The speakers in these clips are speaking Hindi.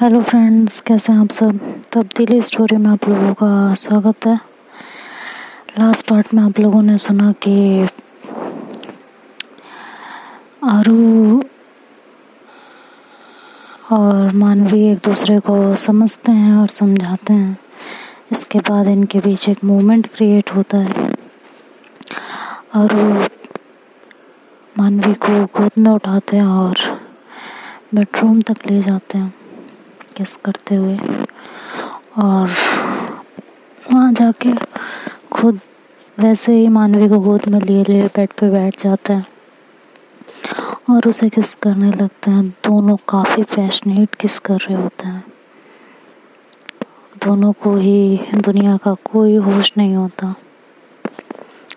हेलो फ्रेंड्स कैसे हैं आप सब? तब्दीली स्टोरी में आप लोगों का स्वागत है। लास्ट पार्ट में आप लोगों ने सुना कि आरू और मानवी एक दूसरे को समझते हैं और समझाते हैं। इसके बाद इनके बीच एक मूवमेंट क्रिएट होता है। और मानवी को गोद में उठाते हैं और बेडरूम तक ले जाते हैं। किस करते हुए और वहाँ जाके खुद वैसे ही मानवी को गोद में लिए लिए बेड पे बैठ जाता है और उसे किस करने लगते हैं। दोनों काफ़ी फैशनेट किस कर रहे होते हैं। दोनों को ही दुनिया का कोई होश नहीं होता।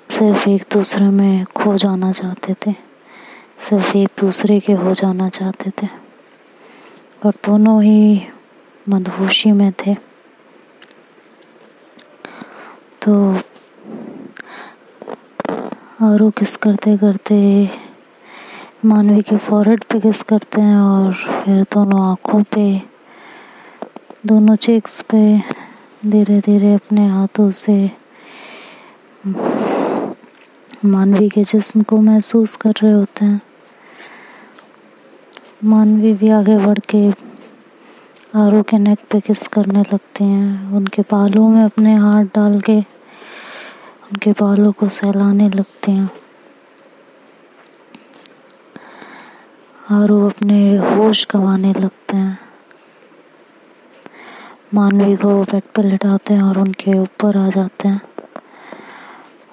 सिर्फ़ एक दूसरे में खो जाना चाहते थे। सिर्फ़ एक दूसरे के हो जाना चाहते थे। और दोनों ही मदहोशी में थे। तो और किस करते करते मानवी के फॉरहेड पे किस करते हैं और फिर दोनों आँखों पे, दोनों चेक्स पे धीरे धीरे अपने हाथों से मानवी के जिस्म को महसूस कर रहे होते हैं। मानवी भी आगे बढ़ के आरू के नेक पे किस करने लगते हैं। उनके बालों में अपने हाथ डाल के उनके बालों को सहलाने लगते हैं। आरू अपने होश गंवाने लगते हैं। मानवी को बेड पर लिटाते हैं और उनके ऊपर आ जाते हैं।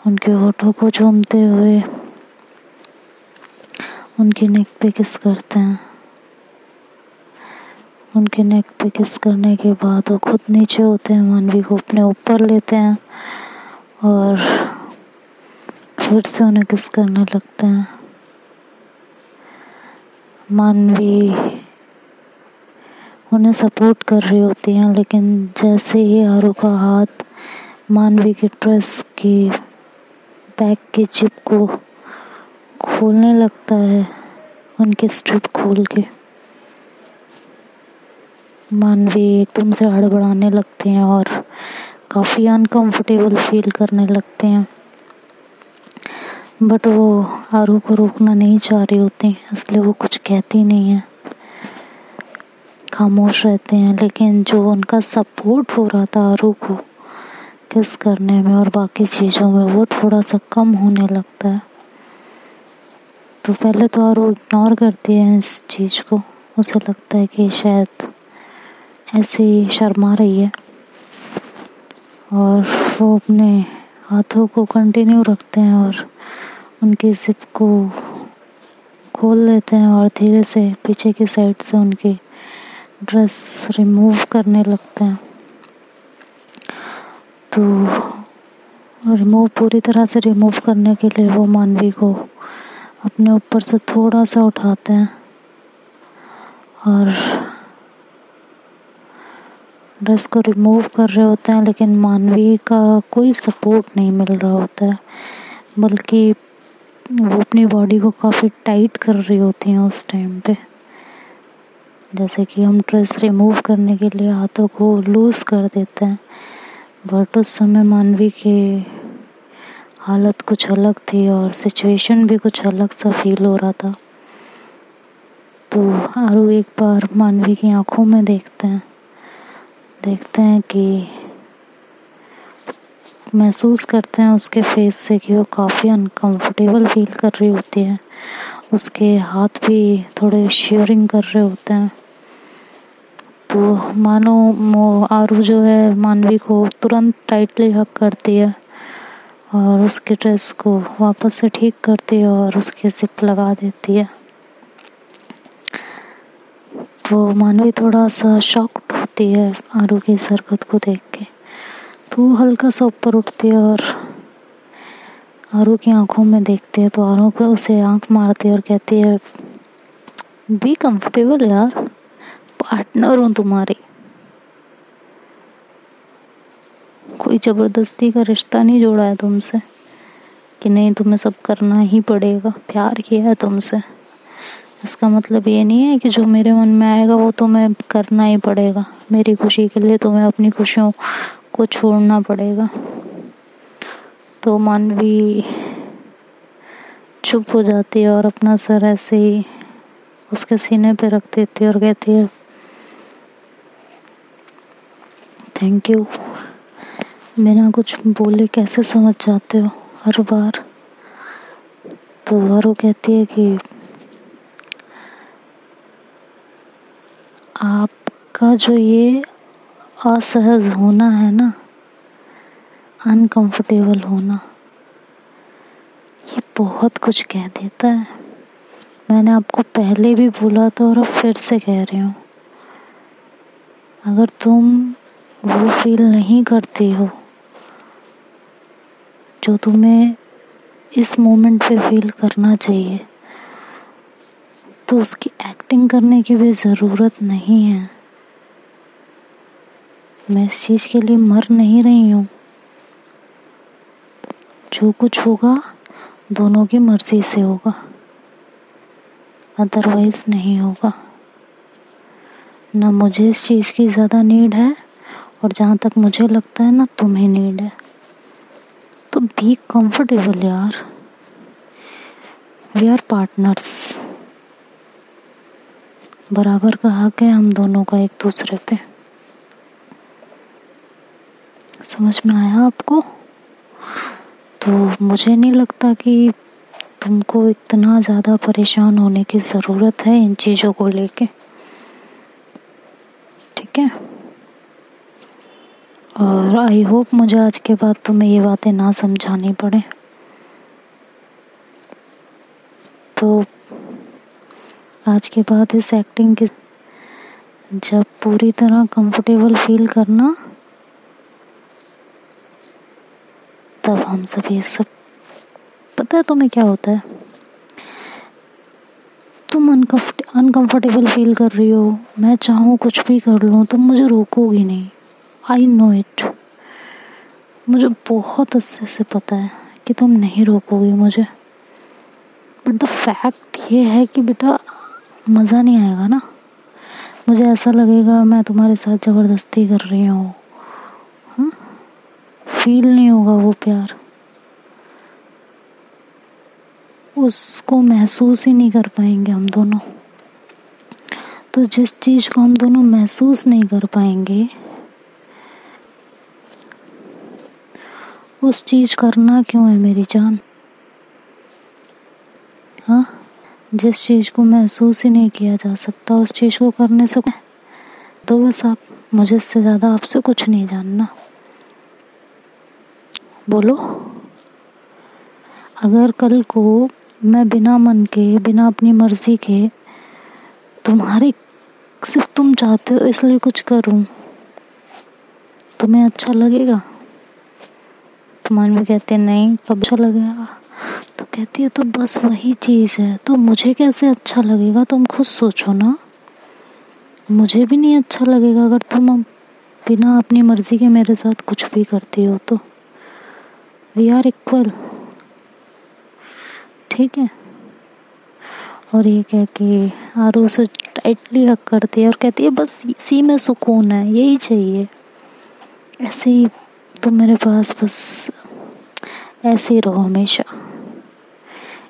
उनके होठों को चूमते हुए उनकी नेक पे किस करते हैं। उनके नेक पे किस करने के बाद वो खुद नीचे होते हैं, मानवी को अपने ऊपर लेते हैं और फिर से उन्हें किस करने लगते हैं। मानवी उन्हें सपोर्ट कर रही होती हैं, लेकिन जैसे ही आरू का हाथ मानवी के ड्रेस की बैक की चिप को खोलने लगता है, उनके स्ट्रिप खोल के। मानवी एकदम से हड़बड़ाने लगते हैं और काफ़ी अनकंफर्टेबल फील करने लगते हैं। बट वो आरू को रोकना नहीं चाह रही होती, इसलिए वो कुछ कहती नहीं है। खामोश रहते हैं, लेकिन जो उनका सपोर्ट हो रहा था आरू को किस करने में और बाकी चीज़ों में, वो थोड़ा सा कम होने लगता है। तो पहले तो आरू इग्नोर करती है इस चीज़ को। उसे लगता है कि शायद ऐसे शर्मा रही है। और वो अपने हाथों को कंटिन्यू रखते हैं और उनकी जिप को खोल लेते हैं और धीरे से पीछे की साइड से उनकी ड्रेस रिमूव करने लगते हैं। तो रिमूव पूरी तरह से रिमूव करने के लिए वो मानवी को अपने ऊपर से थोड़ा सा उठाते हैं। और ड्रेस को रिमूव कर रहे होते हैं, लेकिन मानवी का कोई सपोर्ट नहीं मिल रहा होता है। बल्कि वो अपनी बॉडी को काफ़ी टाइट कर रही होती हैं उस टाइम पे। जैसे कि हम ड्रेस रिमूव करने के लिए हाथों को लूज़ कर देते हैं बट उस समय मानवी के हालत कुछ अलग थी और सिचुएशन भी कुछ अलग सा फील हो रहा था। तो आरू एक बार मानवी की आँखों में देखते हैं। देखते हैं कि महसूस करते हैं उसके फेस से कि वो काफ़ी अनकंफर्टेबल फील कर रही होती है। उसके हाथ भी थोड़े शेयरिंग कर रहे होते हैं। तो मानो वो आरू जो है मानवी को तुरंत टाइटली हक करती है और उसके ड्रेस को वापस से ठीक करती है और उसके जिप लगा देती है। तो मानवी थोड़ा सा शॉक उठती है आरू की इस हरकत को देख के। तो हल्का सा ऊपर उठती है और आरू की आँखों में देखती है तो आरू को उसे आँख मारती है और कहती है बी कंफर्टेबल यार पार्टनर हूँ तुम्हारी। कोई ज़बरदस्ती का रिश्ता नहीं जोड़ा है तुमसे कि नहीं, तुम्हें सब करना ही पड़ेगा। प्यार किया है तुमसे। इसका मतलब ये नहीं है कि जो मेरे मन में आएगा वो तो मैं करना ही पड़ेगा। मेरी खुशी के लिए तुम्हें अपनी खुशियों को छोड़ना पड़ेगा। तो मानवी चुप हो जाती है और अपना सर ऐसे ही उसके सीने पे रख देती है और कहती है थैंक यू बिना कुछ बोले कैसे समझ जाते हो हर बार? तो वो कहती है कि आपका जो ये असहज होना है ना अनकंफर्टेबल होना, ये बहुत कुछ कह देता है। मैंने आपको पहले भी बोला था और अब फिर से कह रही हूँ। अगर तुम वो फील नहीं करती हो, जो तुम्हें इस मोमेंट पे फील करना चाहिए तो उसकी एक्टिंग करने की भी ज़रूरत नहीं है। मैं इस चीज़ के लिए मर नहीं रही हूँ। जो कुछ होगा, दोनों की मर्ज़ी से होगा। अदरवाइज़ नहीं होगा। ना मुझे इस चीज़ की ज़्यादा नीड है, और जहाँ तक मुझे लगता है ना, तुम्हें नीड है। तो बी कंफर्टेबल यार। वी आर पार्टनर्स बराबर का हक है हम दोनों का एक दूसरे पे। समझ में आया आपको? तो मुझे नहीं लगता कि तुमको इतना ज़्यादा परेशान होने की ज़रूरत है इन चीज़ों को लेके। ठीक है? और आई होप मुझे आज के बाद तुम्हें ये बातें ना समझानी पड़े। तो आज के बाद इस एक्टिंग की जब पूरी तरह कंफर्टेबल फील करना, तब हम सब ये सब, पता है तुम्हें क्या होता है? तुम अनकंफर्टेबल फील कर रही हो, मैं चाहूँ कुछ भी कर लूँ तुम मुझे रोकोगी नहीं। आई नो इट मुझे बहुत अच्छे से पता है कि तुम नहीं रोकोगी मुझे। बट द फैक्ट ये है कि बेटा मज़ा नहीं आएगा ना। मुझे ऐसा लगेगा, मैं तुम्हारे साथ ज़बरदस्ती कर रही हूँ। फील नहीं होगा वो प्यार। उसको महसूस ही नहीं कर पाएँगे हम दोनों। तो जिस चीज़ को हम दोनों महसूस नहीं कर पाएँगे, उस चीज़ करना क्यों है मेरी जान? हाँ? जिस चीज़ को महसूस ही नहीं किया जा सकता, उस चीज़ को करने से तो बस आप, मुझे इससे ज़्यादा आपसे कुछ नहीं जानना। बोलो। अगर कल को मैं बिना मन के, बिना अपनी मर्ज़ी के तुम्हारी, सिर्फ़ तुम चाहते हो इसलिए कुछ करूँ, तुम्हें अच्छा लगेगा? तुम्हारे भी कहते नहीं, कब अच्छा लगेगा? तो कहती है तो बस वही चीज़ है। तो मुझे कैसे अच्छा लगेगा? तुम खुद सोचो ना। मुझे भी नहीं अच्छा लगेगा अगर तुम बिना अपनी मर्ज़ी के मेरे साथ कुछ भी करती हो तो। वी आर इक्वल ठीक है। और ये कह के आरू उसे टाइटली हक करती है और कहती है, बस इसी में सुकून है, यही चाहिए। ऐसे ही तुम मेरे पास बस ऐसे ही रहो हमेशा।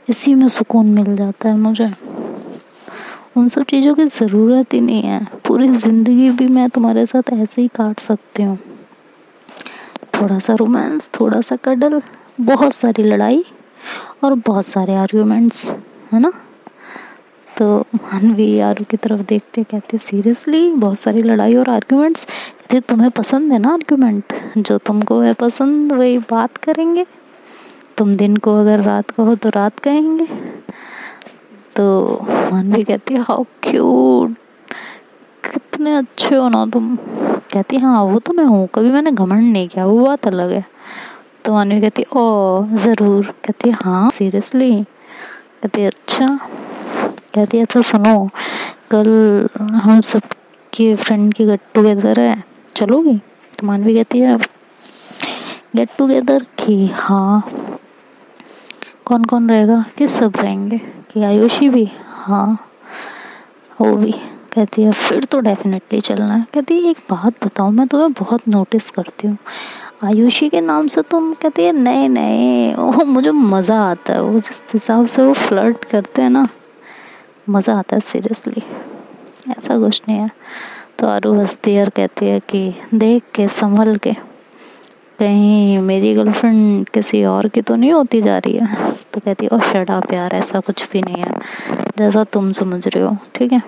इसी में सुकून मिल जाता है मुझे। उन सब चीज़ों की ज़रूरत ही नहीं है। पूरी ज़िंदगी भी मैं तुम्हारे साथ ऐसे ही काट सकती हूँ। थोड़ा सा रोमांस थोड़ा सा कडल बहुत सारी लड़ाई और बहुत सारे आर्ग्यूमेंट्स है ना? तो मानवी आरू की तरफ़ देखते कहते सीरियसली बहुत सारी लड़ाई और आर्ग्यूमेंट्स कहते, तुम्हें पसंद है ना आर्ग्यूमेंट जो तुमको है पसंद, वही बात करेंगे? तुम दिन को अगर रात कहो तो रात कहेंगे। तो मानवी कहती है, हाउ क्यूट, कितने अच्छे हो ना तुम। कहती हाँ वो तो मैं हूँ, कभी मैंने घमंड नहीं किया, वो बात अलग है। तो मानवी कहती ओ ज़रूर। कहती हाँ सीरियसली कहती अच्छा। कहती अच्छा सुनो, कल हम सब के फ्रेंड की गेट टुगेदर है, चलोगी? तो मानवी कहती है गेट टुगेदर की हाँ। कौन कौन रहेगा? कि सब रहेंगे? कि आयुषी भी? हाँ वो भी। कहती है, फिर तो डेफिनेटली चलना है। कहती है, एक बात बताओ, मैं तुम्हें बहुत नोटिस करती हूँ। आयुषी के नाम से तुम कहती है नए नए वो मुझे मज़ा आता है। वो जिस हिसाब से वो फ्लर्ट करते हैं ना, मज़ा आता है सीरियसली ऐसा कुछ नहीं है। तो आरू हंसती और कहती है कि, देख के, संभल के। कहीं मेरी गर्लफ्रेंड किसी और की तो नहीं होती जा रही है? तो कहती है ओ शडा प्यार ऐसा कुछ भी नहीं है। जैसा तुम समझ रहे हो, ठीक है?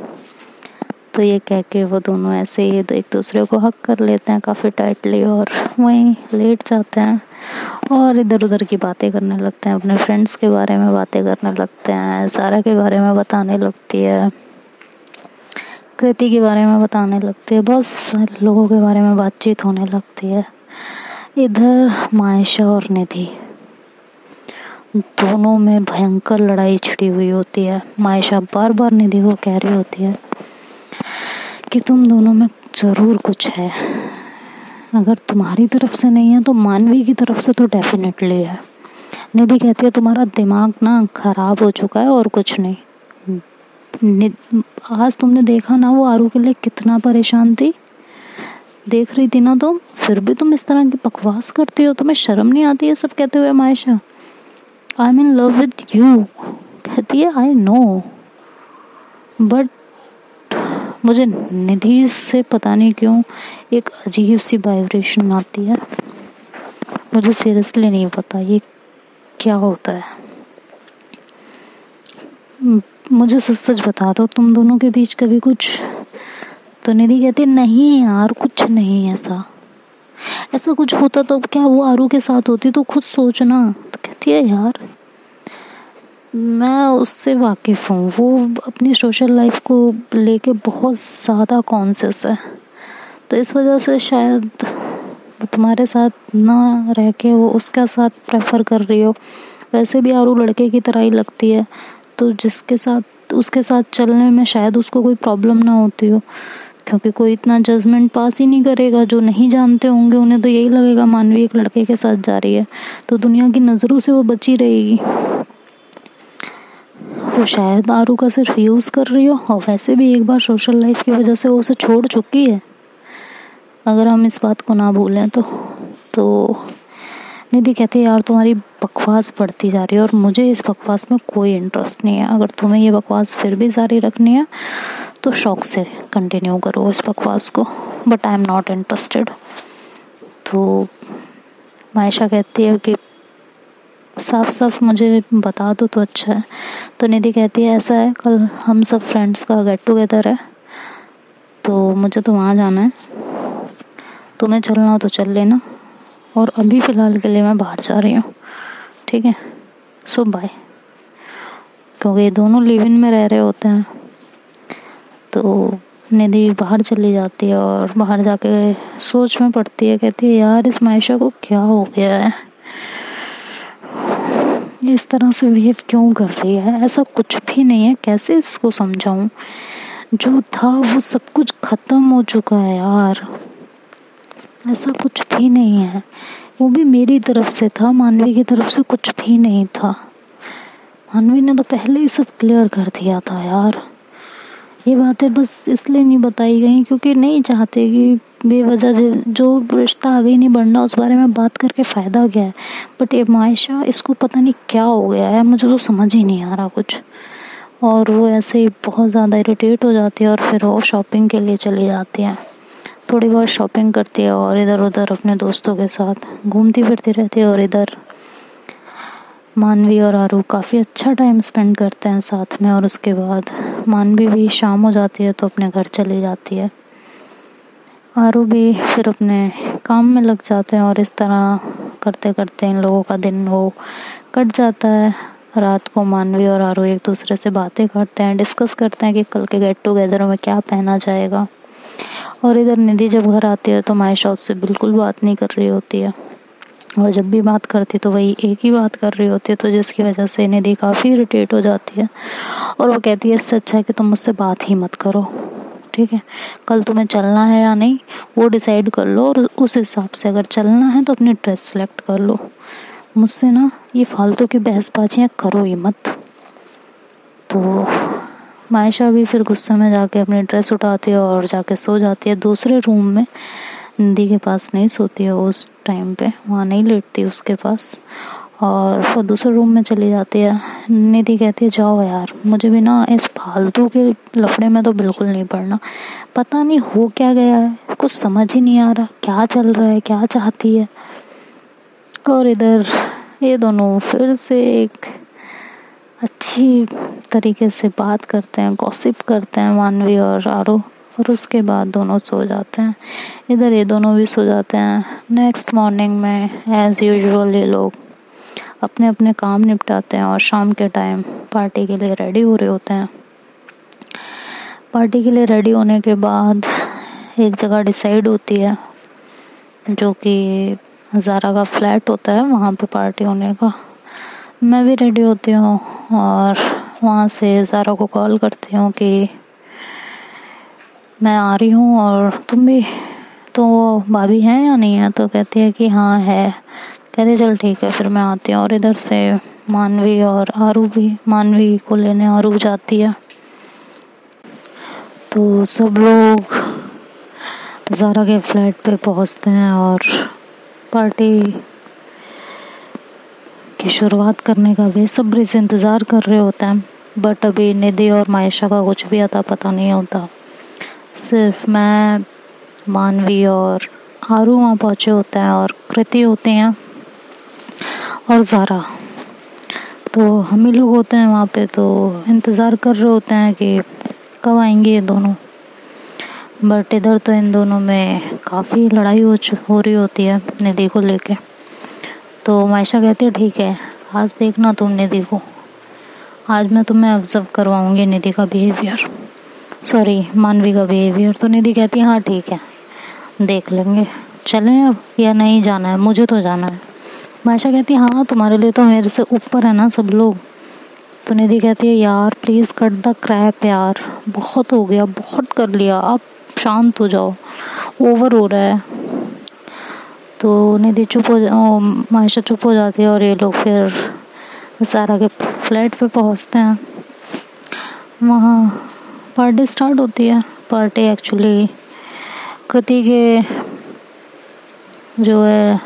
तो ये कह के वो दोनों ऐसे ही एक दूसरे को हक कर लेते हैं काफ़ी टाइटली और वहीं लेट जाते हैं और इधर उधर की बातें करने लगते हैं, अपने फ्रेंड्स के बारे में बातें करने लगते हैं, सारा के बारे में बताने लगती है। कृति के बारे में बताने लगती है, बहुत सारे लोगों के बारे में बातचीत होने लगती है। इधर मायशा और निधि। दोनों में भयंकर लड़ाई छिड़ी हुई होती है। मायशा बार बार निधि को कह रही होती है कि तुम दोनों में ज़रूर कुछ है। अगर तुम्हारी तरफ़ से नहीं है तो मानवी की तरफ़ से तो डेफिनेटली है। निधि कहती है, तुम्हारा दिमाग ना खराब हो चुका है और कुछ नहीं। आज तुमने देखा ना वो आरू के लिए कितना परेशान थी? देख रही थी ना तुम? फिर भी तुम इस तरह की बकवास करती हो? तुम्हें शर्म नहीं आती है सब कहते हुए Maysha? I am in love with you कहती है आई नो बट मुझे निधि से पता नहीं क्यों एक अजीब सी वाइब्रेशन आती है। मुझे सीरियसली नहीं पता ये क्या होता है। मुझे सच सच बता दो, तुम दोनों के बीच कभी कुछ तो निधि कहती, नहीं यार, कुछ नहीं ऐसा। ऐसा कुछ होता तो क्या वो आरू के साथ होती तो खुद सोचना। तो कहती है, यार, मैं उससे वाकिफ़ हूँ। वो अपनी सोशल लाइफ को लेके बहुत ज़्यादा कॉन्सियस है। तो इस वजह से शायद तुम्हारे साथ ना रह के वो उसका साथ प्रेफर कर रही हो। वैसे भी आरू लड़के की तरह ही लगती है। तो जिसके साथ, उसके साथ चलने में शायद उसको कोई प्रॉब्लम ना होती हो। क्योंकि कोई इतना जजमेंट पास ही नहीं करेगा, जो नहीं जानते होंगे, उन्हें तो यही लगेगा मानवी एक लड़के के साथ जा रही है। तो दुनिया की नज़रों से वो बची रहेगी। वो शायद आरू का सिर्फ़ यूज़ कर रही हो, और वैसे भी एक बार सोशल लाइफ की वजह से वो उसे छोड़ चुकी है। अगर हम इस बात को ना भूलें तो तो निधि कहती यार, तुम्हारी बकवास बढ़ती जा रही है, और मुझे इस बकवास में कोई इंटरेस्ट नहीं है। अगर तुम्हें ये बकवास फिर भी जारी रखनी है तो शौक से कंटिन्यू करो इस बकवास को but I am not interested तो मायशा कहती है कि साफ़ साफ़ मुझे बता दो तो अच्छा है। तो निधि कहती है, ऐसा है, कल हम सब फ्रेंड्स का गेट टुगेदर है तो मुझे तो वहाँ जाना है। तुम्हें चलना हो तो चल लेना, और अभी फ़िलहाल के लिए मैं बाहर जा रही हूँ। ठीक है? सो बाय क्योंकि दोनों लिव इन में रह रहे होते हैं। तो निधि बाहर चली जाती है और बाहर जाके सोच में पड़ती है, कहती है, यार, इस मायशा को क्या हो गया है? इस तरह से बिहेव क्यों कर रही है? ऐसा कुछ भी नहीं है। कैसे इसको समझाऊं? जो था, वो सब कुछ ख़त्म हो चुका है यार। ऐसा कुछ भी नहीं है। वो भी मेरी तरफ़ से था, मानवी की तरफ़ से कुछ भी नहीं था। मानवी ने तो पहले ही सब क्लियर कर दिया था यार। ये बातें बस इसलिए नहीं बताई गई क्योंकि नहीं चाहते कि बेवजह जो रिश्ता आगे नहीं बढ़ना, उस बारे में बात करके फ़ायदा क्या है? बट ये मायशा, इसको पता नहीं क्या हो गया है। मुझे तो समझ ही नहीं आ रहा कुछ। और वो ऐसे ही बहुत ज़्यादा इरिटेट हो जाती है और फिर वो शॉपिंग के लिए चली जाती है। थोड़ी बहुत शॉपिंग करती है और इधर उधर अपने दोस्तों के साथ। घूमती फिरती रहती है और इधर मानवी और आरू काफ़ी अच्छा टाइम स्पेंड करते हैं साथ में और उसके बाद मानवी भी शाम हो जाती है तो अपने घर चली जाती है। आरू भी फिर अपने काम में लग जाते हैं और इस तरह करते करते इन लोगों का दिन वो कट जाता है। रात को मानवी और आरू एक दूसरे से बातें करते हैं डिस्कस करते हैं कि कल के गेट टुगेदर में क्या पहना जाएगा। और इधर निधि जब घर आती है तो मायशा उससे बिल्कुल बात नहीं कर रही होती है। और जब भी बात करती तो वही एक ही बात कर रही होती है तो जिसकी वजह से निधि काफ़ी इरिटेट हो जाती है। और वो कहती है, इससे अच्छा है कि तुम मुझसे बात ही मत करो, ठीक है? कल तुम्हें चलना है या नहीं, वो डिसाइड कर लो और उस हिसाब से अगर चलना है तो अपनी ड्रेस सेलेक्ट कर लो। मुझसे ना ये फालतू की बहसबाजियाँ करो ही मत। तो मायशा भी फिर गुस्से में जाके अपनी ड्रेस उठाती है और जाके सो जाती है। दूसरे रूम में निधि के पास नहीं सोती है उस टाइम पे। वहाँ नहीं लेटती उसके पास। और वो दूसरे रूम में चली जाती है। निधि कहती है, जाओ यार, मुझे भी ना इस फालतू के लफड़े में तो बिल्कुल नहीं पड़ना। पता नहीं हो क्या गया है? कुछ समझ ही नहीं आ रहा। क्या चल रहा है? क्या चाहती है? और इधर ये दोनों फिर से एक अच्छी तरीके से बात करते हैं गॉसिप करते हैं मानवी और आरो। और उसके बाद दोनों सो जाते हैं। इधर ये दोनों भी सो जाते हैं। नेक्स्ट मॉर्निंग में एज़ यूजुअल ये लोग अपने अपने काम निपटाते हैं और शाम के टाइम पार्टी के लिए रेडी हो रहे होते हैं। पार्टी के लिए रेडी होने के बाद एक जगह डिसाइड होती है, जो कि ज़ारा का फ्लैट होता है, वहाँ पे पार्टी होने का। मैं भी रेडी होती हूँ और वहाँ से ज़ारा को कॉल करती हूँ कि मैं आ रही हूँ और तुम भी तो भाभी हैं या नहीं है? तो कहती है कि हाँ है। कहते चल ठीक है, फिर मैं आती हूँ। और इधर से मानवी और आरू भी, मानवी को लेने आरू जाती है। तो सब लोग ज़ारा के फ्लैट पे पहुँचते हैं और पार्टी की शुरुआत करने का बेसब्री से इंतज़ार कर रहे होते हैं। बट अभी निधि और मायशा का कुछ भी आता पता नहीं होता। सिर्फ़ मैं, मानवी और आरू वहाँ पहुँचे होते हैं और कृति होते हैं और ज़ारा। तो हम ही लोग होते हैं वहाँ पे तो इंतज़ार कर रहे होते हैं कि कब आएँगे ये दोनों। बट इधर तो इन दोनों में काफ़ी लड़ाई हो हो रही होती है निधि को लेके। तो मायशा कहती है, ठीक है, आज देखना तुम निधि को। आज मैं तुम्हें ऑब्ज़र्व करवाऊँगी निधि का बिहेवियर सॉरी मानवी का बिहेवियर तो निधि कहती है, ठीक है। देख लेंगे। चलें अब, या नहीं जाना है? मुझे तो जाना है। मायशा कहती है हाँ तुम्हारे लिए तो मेरे से ऊपर है ना सब लोग। तो निधि कहती है, यार प्लीज़ कट द क्रैप यार। बहुत हो गया, बहुत कर लिया। आप शांत हो जाओ। ओवर हो रहा है। तो निधि चुप हो मायशा चुप हो जाती है और ये लोग फिर सारा के फ्लैट पे पहुँचते हैं। वहाँ पार्टी स्टार्ट होती है पार्टी एक्चुअली कृति के जो है,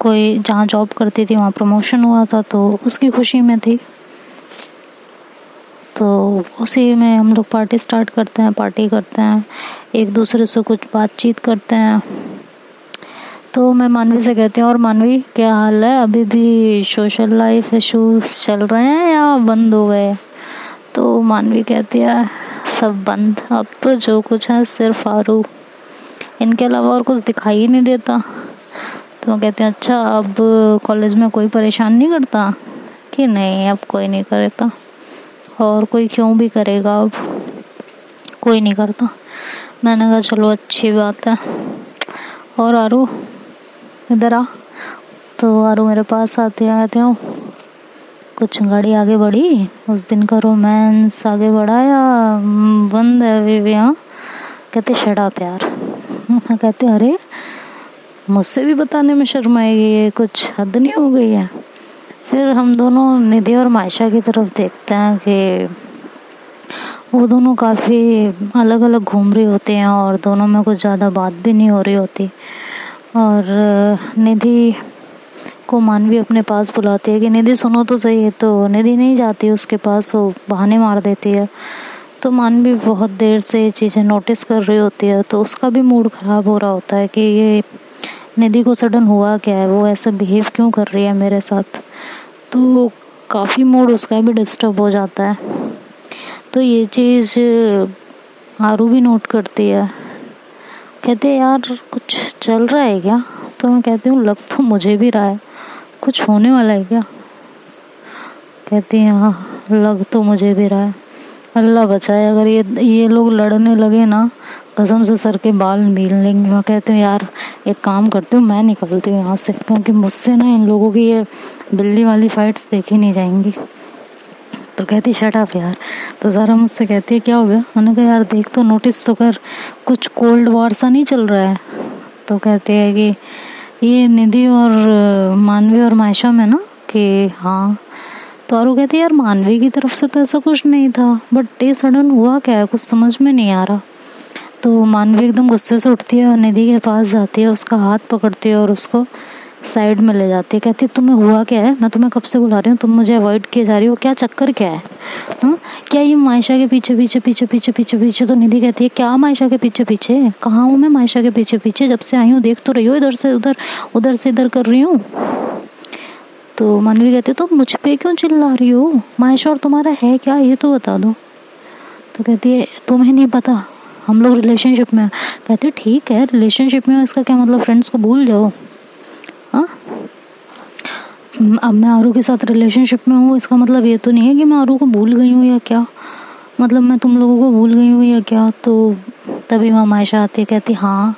कोई जहाँ जॉब करती थी, वहाँ प्रमोशन हुआ था तो उसकी खुशी में थी। तो उसी में हम लोग पार्टी स्टार्ट करते हैं पार्टी करते हैं, एक दूसरे से कुछ बातचीत करते हैं। तो मैं मानवी से कहती हूँ, और मानवी, क्या हाल है? अभी भी सोशल लाइफ इशूज़ चल रहे हैं या बंद हो गए? तो मानवी कहती है, सब बंद। अब तो जो कुछ है, सिर्फ़ आरू। इनके अलावा और कुछ दिखाई ही नहीं देता। तो कहते हैं अच्छा अब कॉलेज में कोई परेशान नहीं करता? कि नहीं, अब कोई नहीं करता। और कोई क्यों भी करेगा अब? कोई नहीं करता। मैंने कहा, चलो, अच्छी बात है। और आरू, इधर आ। तो आरू मेरे पास आते हैं कहते हो कुछ गाड़ी आगे बढ़ी। उस दिन का रोमांस आगे बढ़ा या बंद है अभी भी हाँ कहते शड़ा प्यार। कहते, अरे, मुझसे भी बताने में शर्म आएगी, ये कुछ हद नहीं हो गई है। फिर हम दोनों, निधि और मायशा की तरफ़ देखते हैं कि वो दोनों काफ़ी अलग अलग घूम रही होते हैं और दोनों में कुछ ज़्यादा बात भी नहीं हो रही होती। और, निधि को मानवी अपने पास बुलाती है कि, निधि, सुनो तो सही है तो निधि नहीं जाती उसके पास, वो बहाने मार देती है। तो मानवी बहुत देर से ये चीज़ें नोटिस कर रही होती है तो उसका भी मूड ख़राब हो रहा होता है कि ये निधि को सडन हुआ क्या है? वो ऐसा बिहेव क्यों कर रही है मेरे साथ? तो काफ़ी मूड उसका भी डिस्टर्ब हो जाता है। तो ये चीज़ आरू भी नोट करती है। कहते यार, कुछ चल रहा है क्या? तो मैं कहती हूँ, लग तो मुझे भी रहा है। कुछ होने वाला है क्या? कहती हैं हाँ लग तो मुझे भी रहा है। अल्लाह बचाए, अगर ये ये लोग लड़ने लगे ना, कसम से सर के बाल मिल लेंगे। मैं कहती हूँ, यार, एक काम करती हूँ, मैं निकलती हूँ यहाँ से, क्योंकि मुझसे ना इन लोगों की ये बिल्ली वाली फाइट्स देखी नहीं जाएँगी। तो कहती शट अप यार। तो ज़रा मुझसे कहती है, क्या हो गया? मैंने कहा, यार, देख तो नोटिस तो कर, कुछ कोल्ड वॉर सा नहीं चल रहा है? तो कहते हैं कि ये निधि और मानवी और मायशा में ना, कि हाँ तो और कहती यार, मानवी की तरफ़ से तो ऐसा कुछ नहीं था बट ये सडन हुआ क्या है? कुछ समझ में नहीं आ रहा. तो मानवी एकदम गुस्से से उठती है और निधि के पास जाती है, उसका हाथ पकड़ती है और उसको साइड में ले जाती है, कहती तुम्हें हुआ क्या है? मैं तुम्हें कब से बुला रही हूँ? तुम मुझे अवॉइड किए जा रही हो? क्या चक्कर क्या है? हा? क्या ये मायशा के पीछे पीछे पीछे पीछे पीछे पीछे तो निधि कहती है, क्या मायशा के पीछे पीछे? कहाँ हूँ मैं मायशा के पीछे पीछे? जब से आई हूँ, देख तो रही हो इधर से उधर उधर से इधर कर रही हूँ? तो मानवी कहती तो मुझ पे क्यों चिल्ला रही हो? मायशा और तुम्हारा है क्या? ये तो बता दो। तो कहती है, तुम्हें नहीं पता, हम लोग रिलेशनशिप में कहते ठीक है रिलेशनशिप में इसका क्या मतलब? फ्रेंड्स को भूल जाओ। हाँ? अब मैं आरू के साथ रिलेशनशिप में हूँ, इसका मतलब ये तो नहीं है कि मैं आरू को भूल गई हूँ या क्या? मतलब मैं तुम लोगों को भूल गई हूँ या क्या? तो तभी मामा आयशा आती कहती हाँ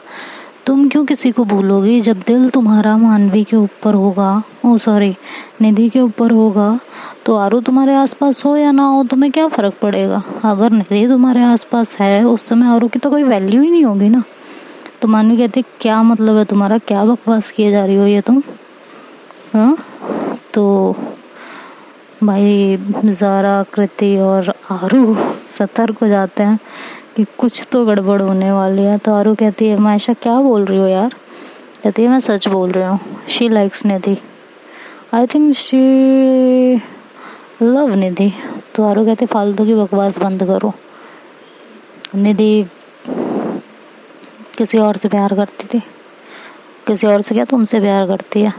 तुम क्यों किसी को भूलोगी? जब दिल तुम्हारा मानवी के ऊपर होगा, ओ सॉरी निधि के ऊपर होगा तो आरू तुम्हारे आसपास हो या ना हो, तुम्हें क्या फ़र्क पड़ेगा? अगर निधि तुम्हारे आसपास है, उस समय आरू की तो कोई वैल्यू ही नहीं होगी ना। तो मानवी कहती, क्या मतलब है तुम्हारा? क्या बकवास किए जा रही हो ये तुम? हाँ? तो भाई ज़ारा, कृति और आरू सतर्क हो जाते हैं कि कुछ तो गड़बड़ होने वाली है। तो आरू कहती है, मायशा, क्या बोल रही हो यार? कहती है, मैं सच बोल रही हूँ। She likes Nidhi. I think she love Nidhi. तो आरू कहती फालतू की बकवास बंद करो। निधि किसी और से प्यार करती थी। किसी और से क्या तुमसे प्यार करती है?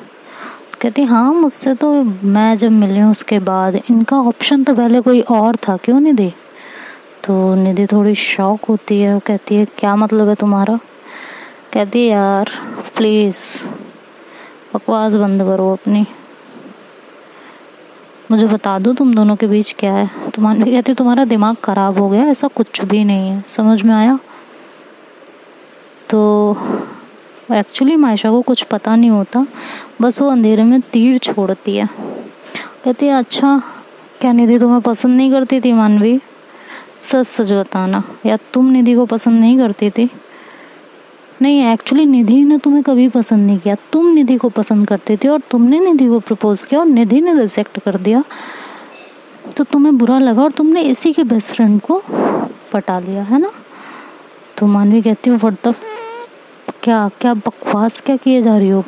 कहती हाँ मुझसे तो मैं जब मिली हूँ उसके बाद, इनका ऑप्शन तो पहले कोई और था, क्यों निधि? तो निधि थोड़ी शौक होती है, वो कहती है, क्या मतलब है तुम्हारा? कहती है, यार प्लीज़ बकवास बंद करो अपनी। मुझे बता दो तुम दोनों के बीच क्या है? तुम्हारी कहती, तुम्हारा दिमाग ख़राब हो गया, ऐसा कुछ भी नहीं है। समझ में आया? तो एक्चुअली मायशा को कुछ पता नहीं होता। बस वो अंधेरे में तीर छोड़ती है। कहती है अच्छा क्या निधि तुम्हें पसंद नहीं करती थी मानवी? सच सच बताना, या तुम निधि को पसंद नहीं करती थी? नहीं एक्चुअली निधि ने तुम्हें कभी पसंद नहीं किया। तुम निधि को पसंद करती थी और तुमने निधि को प्रपोज किया और निधि ने रिजेक्ट कर दिया। तो तुम्हें बुरा लगा और तुमने इसी के बेस्ट फ्रेंड को पटा लिया, है ना? तो मानवी कहती हूँ व्हाट द क्या क्या बकवास क्या किए जा रही हो?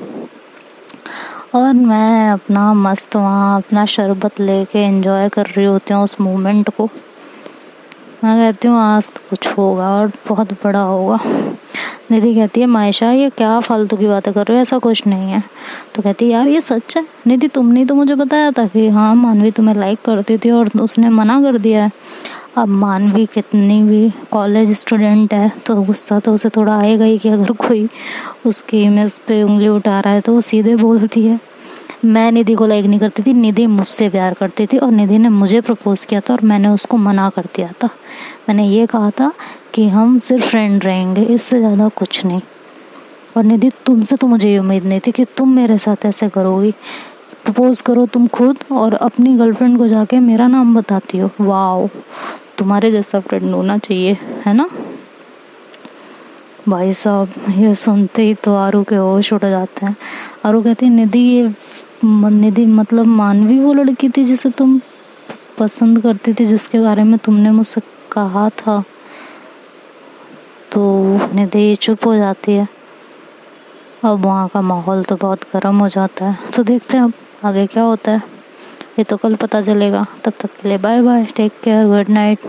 और मैं अपना मस्त वहाँ अपना शरबत लेके एंजॉय कर रही होती हूँ उस मोमेंट को। मैं कहती हूँ, आज तो कुछ होगा और बहुत बड़ा होगा। निधि कहती है, मायशा, ये क्या फालतू की बातें कर रहे हो? ऐसा कुछ नहीं है। तो कहती है, यार, ये सच है? निधि तुमने तो मुझे बताया था कि हाँ मानवी तुम्हें लाइक करती थी और उसने मना कर दिया है। अब मानवी कितनी भी कॉलेज स्टूडेंट है तो गुस्सा तो उसे थोड़ा आएगा ही कि अगर कोई उसकी इमेज पे उंगली उठा रहा है तो वो सीधे बोलती है। मैं निधि को लाइक नहीं करती थी, निधि मुझसे प्यार करती थी और निधि ने मुझे प्रपोज किया था और मैंने उसको मना कर दिया था। मैंने ये कहा था कि हम सिर्फ़ फ्रेंड रहेंगे, इससे ज़्यादा कुछ नहीं। और निधि, तुमसे तो मुझे ये उम्मीद नहीं थी कि तुम मेरे साथ ऐसे करोगी। प्रपोज करो तुम खुद और अपनी गर्लफ्रेंड को जाके मेरा नाम बताती हो। वाओ तुम्हारे जैसा फ्रेंड होना चाहिए, है ना? भाई साहब, ये सुनते ही तो आरू के होश उड़ जाते हैं। आरू कहती है, निधि, ये निधि मतलब मानवी वो लड़की थी जिसे तुम पसंद करती थी, जिसके बारे में तुमने मुझसे कहा था। तो निधि चुप हो जाती है। अब वहाँ का माहौल तो बहुत गर्म हो जाता है। तो देखते हैं अब आगे क्या होता है। ये तो कल पता चलेगा। तब तक के लिए bye bye take care good night